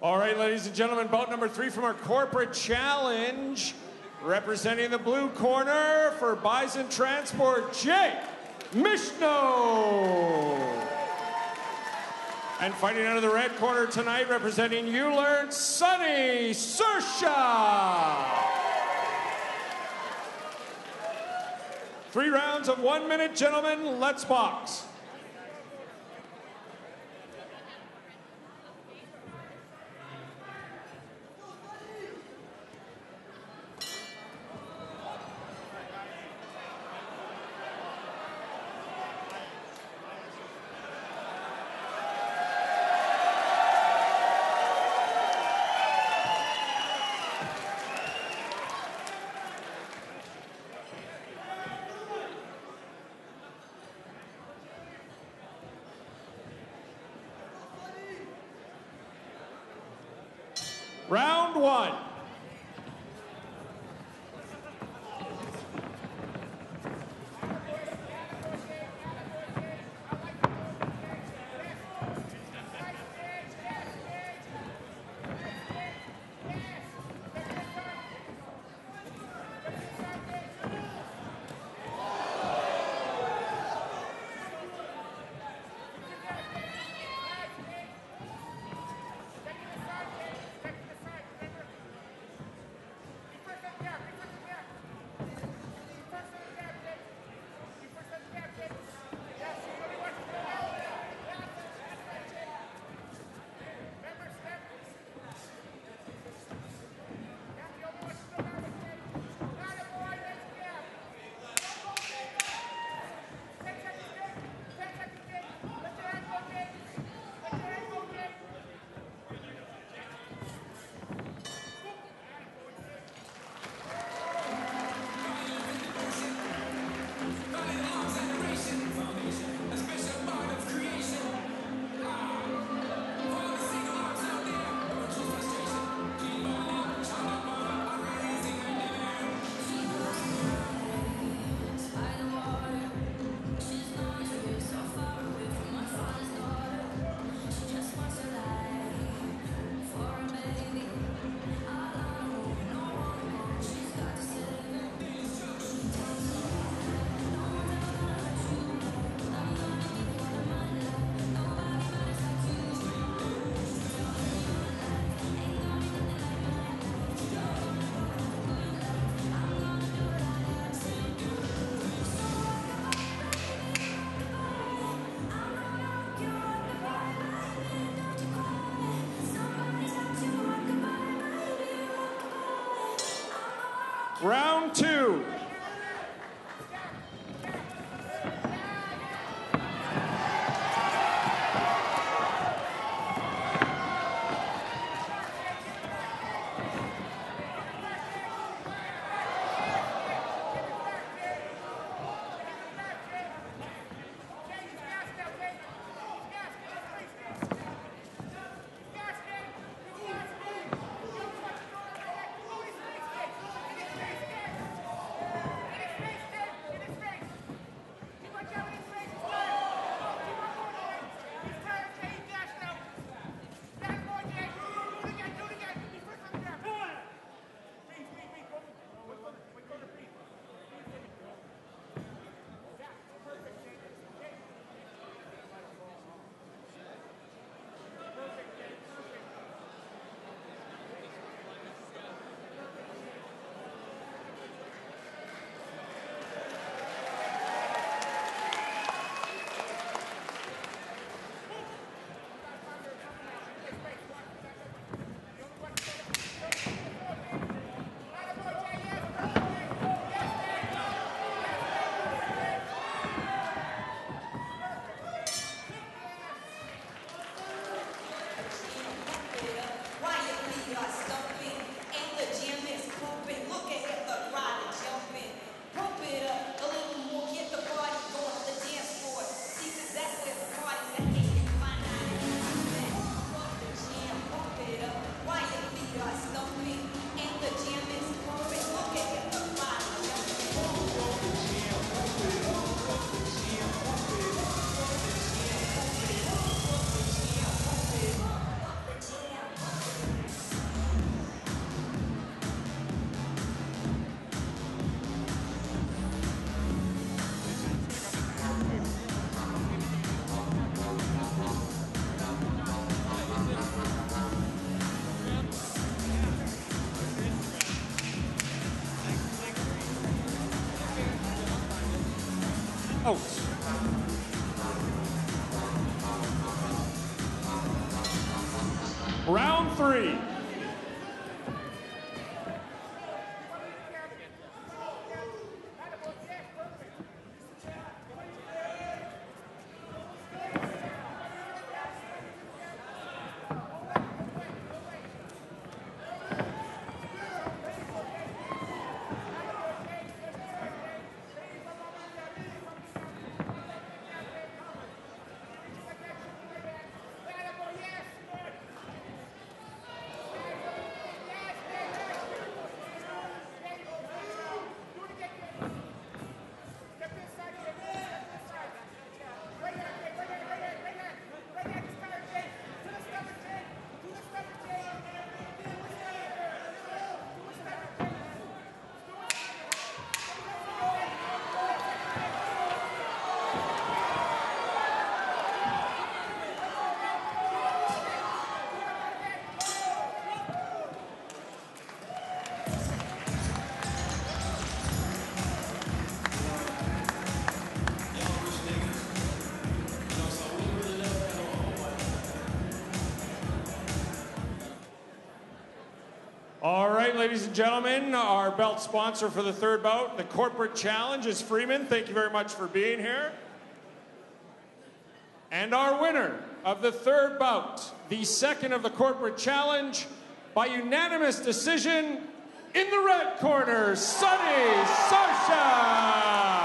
All right, ladies and gentlemen, bout number three from our corporate challenge. Representing the blue corner for Bison Transport, Jake Michno. And fighting out of the red corner tonight, representing Euler, Sonny Sirha. Three rounds of one minute, gentlemen. Let's box. Round one. Round two. Out. Round three. Right, ladies and gentlemen, our belt sponsor for the third bout, the Corporate Challenge, is Freeman. Thank you very much for being here. And our winner of the third bout, the second of the Corporate Challenge, by unanimous decision, in the red corner, Sonny Sirha.